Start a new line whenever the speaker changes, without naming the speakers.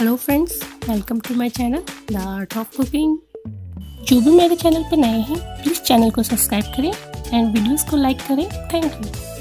Hello friends welcome to my channel the art of cooking जो भी मेरे channel पर नए हैं प्लीज़ चैनल को सब्सक्राइब करें एंड वीडियोस को लाइक करें. Thank you